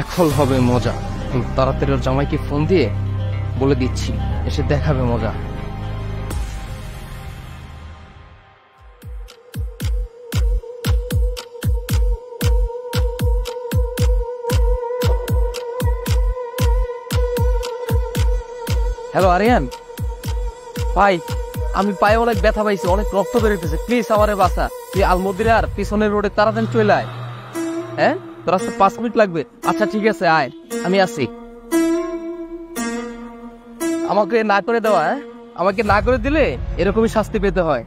আসল হবে মজা। তাড়াতাড়ি ওর জামাইকে ফোন দিয়ে বলে দিচ্ছি, এসে দেখাবে মজা। হ্যালো, আরিয়ান। ভাই, আমি পায়ে অনেক ব্যথা পাইছি, অনেক রক্ত বেরোতেছে প্লিজ আমারে বাসা তুই আলমদিরার পিছনের রোডে তাড়াতাড়ি চলে আয়। হ্যাঁ? তোর আসতে পাঁচ মিনিট লাগবে। আচ্ছা ঠিক আছে আয়। আমি আসি। আমাকে না করে দেওয়া হ্যাঁ? আমাকে না করে দিলে এরকমই শাস্তি পেতে হয়।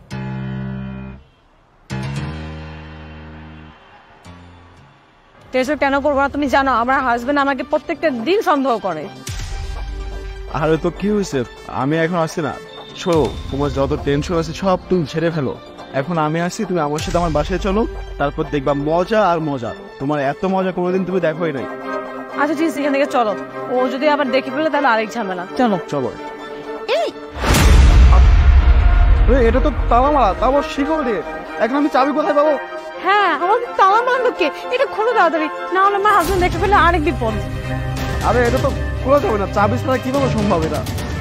এসব কেন করব না তুমি জানো? আমার হাজবেন্ড আমাকে প্রত্যেকটা দিন সন্দেহ করে। আরে তো কি হয়েছে? আমি এখন আসছি না। শো তোমার যত টেনশন আছে সব তুমি ছেড়ে ফেলো। এখন আমি আসছি তুমি আমার সাথে আমার বাসায় চলো তারপর দেখবা মজা আর মজা। তোমার এত মজা কোনোদিন তুমি দেখোই নাই। আচ্ছা ঠিক আছে এখান থেকে চলো। ও যদি আবার দেখে ফেলে তাহলে আরেক ঝামেলা। চলো। চলো। এই! এটা তো তালা মারা তারপর শিখো দিয়ে। এখন আমি চাবি কোথায় পাবো? হ্যাঁ আমার তালা মারলো কে এটা খুলে তাড়াতাড়ি। না হলে আমার হাজবেন্ড দেখে ফেলে আরেক বিপদ আরে এটা তো খোলা যাবে না। চাবি ছাড়া কীভাবে সম্ভব এটা?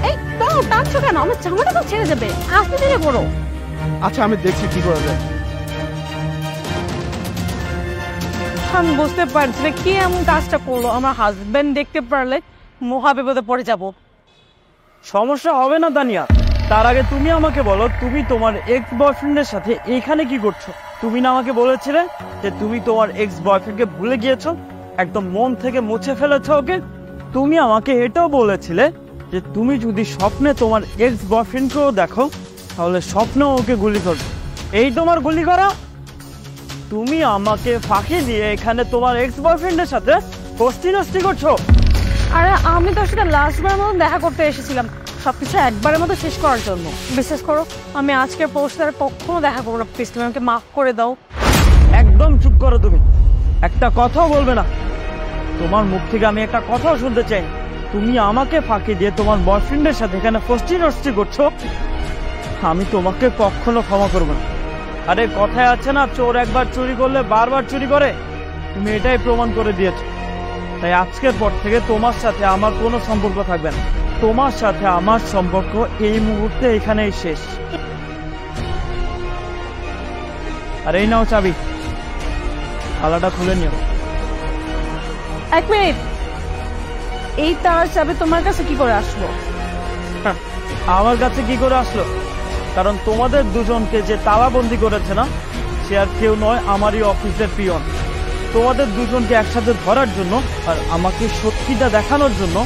এই দাও টানছো কেন? আমার জামাটা তো ছেড়ে যাবে আস্তে ধীরে করো আচ্ছা আমি দেখছি কি করা যায়। আমি বুঝতে পারছি না কে এমন কাজটা করল। আমার হাজবেন্ড দেখতে পারলে মহা বিপদে পড়ে যাব। সমস্যা হবে না দানিয়া। তার আগে তুমি আমাকে বলো তুমি তোমার এক্স বয়ফ্রেন্ডের সাথে এখানে কি করছ? তুমি না আমাকে বলেছিলে যে তুমি তোমার এক্স বয়ফ্রেন্ডকে ভুলে গিয়েছো? একদম মন থেকে মুছে ফেলেছো ওকে? তুমি আমাকে এটাও বলেছিলে যে তুমি যদি স্বপ্নে তোমার এক্স বয়ফ্রেন্ডকেও দেখো তাহলে স্বপ্ন ওকে গুলি করবে। এই তোমার গুলি করা? তুমি আমাকে ফাঁকি দিয়ে এখানে তোমার এক্স বয়ফ্রেন্ডের সাথে কষ্টি নষ্টি করছ। আরে আমি তোর সাথে লাস্টবার মতো দেখা করতে এসেছিলাম। সবকিছু একবারের মতো শেষ করার জন্য। বিশ্বাস করো আমি আজকের পোস্ট আর কখনো দেখা করব না। প্লিজ তুমি আমাকে মাফ করে দাও। একদম চুপ করো তুমি। একটা কথাও বলবে না। তোমার মুখ থেকে আমি একটা কথাও শুনতে চাই। তুমি আমাকে ফাঁকি দিয়ে তোমার বয়ফ্রেন্ডের সাথে এখানে ফষ্টি নষ্টি করছ? আমি তোমাকে কখনো ক্ষমা করব না। আরে কথায় আছে না চোর একবার চুরি করলে বারবার চুরি করে। তুমি এটাই প্রমাণ করে দিয়েছ। তাই আজকের পর থেকে তোমার সাথে আমার কোনো সম্পর্ক থাকবে না। তোমার সাথে আমার সম্পর্ক এই মুহূর্তে এখানেই শেষ। আর এই নাও চাবি। তালাটা খুলে নিও। এক মিনিট এই তার চাবি তোমার কাছে কি করে আসলো? আমার কাছে কি করে আসলো? কারণ তোমাদের দুজনকে যে তালাবন্দি করেছে না, সে আর কেউ নয়, আমারই অফিসের পিয়ন। তোমাদের দুজনকে একসাথে ধরার জন্য আর আমাকে সত্যিটা দেখানোর জন্য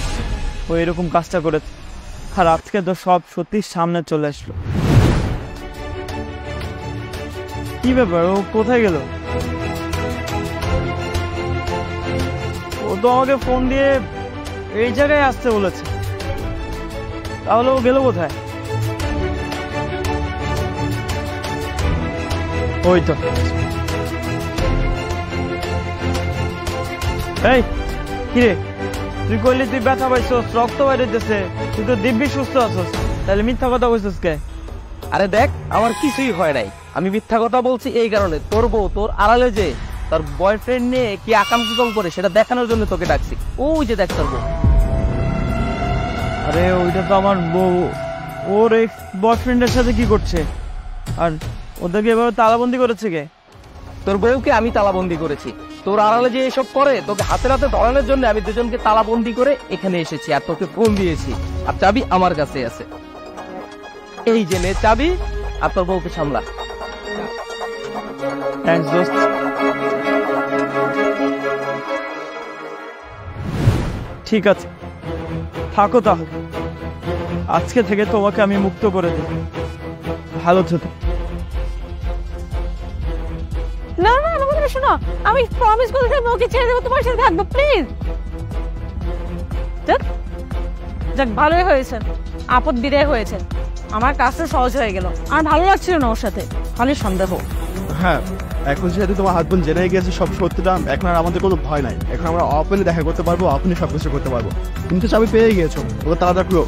ও এরকম কাজটা করেছে। আর আজকে তো সব সত্যি সামনে চলে আসলো। কি ব্যাপার? ও কোথায় গেল? ও তো আমাকে ফোন দিয়ে এই জায়গায় আসতে বলেছে। তাহলে ও গেল কোথায়? ওই তো। এই কিরে তুই কইলি তুই ব্যথা পাইছস রক্ত বাইরেতেছে তুই তো দিব্যি সুস্থ আছস। তাহলে মিথ্যা কথা কইছস কে? আরে দেখ আমার কিছুই হয় নাই। আমি মিথ্যা কথা বলছি এই কারণে। তোর বউ তোর আড়ালে যে তোর বয়ফ্রেন্ড নিয়ে কি আকাম কুকাম করে সেটা দেখানোর জন্য তোকে ডাকছি। ওই যে দেখ তোর বউ। আরে ওইটা তো আমার বউ। ওর এক্স বয়ফ্রেন্ডের সাথে কি করছে? আর ওদেরকে এভাবে তালাবন্দি করেছে কে? তোর বউকে আমি তালাবন্দি করেছি। তোর আড়ালে যে এসব করে তোকে হাতে হাতে ধরানোর জন্য আমি দুজনকে তালাবন্দি করে এখানে এসেছি আর তোকে ফোন দিয়েছি। আর চাবি আমার কাছে আছে। এই যে নে চাবি আর তোর বউকে সামলা। থ্যাংকস দোস্ত। ঠিক আছে। থাকো তাহলে। আজকে থেকে তোমাকে আমি মুক্ত করে দেব। ভালো থেকো। আমি প্রমিস করতে আমি ওকে ছেড়ে দেবো তোমার সাথে থাকব প্লিজ যাক ভালোই হয়েছে। আপদ বিদায় হয়েছে। আমার কাজটা সহজ হয়ে গেল। আর ভালো লাগছিল না ওর সাথে। খালি সন্দেহ। হ্যাঁ এখন যেহেতু তোমার হাজবেন্ড জেনে গেছে সব সত্যিটা, এখন আর আমাদের কোনো ভয় নাই। এখন আমরা অপেনে দেখা করতে পারব, আপনি সব কিছু করতে পারব। তুমি তো চাবি পেয়ে গিয়েছো। ওকে তাড়াতাড়ি করো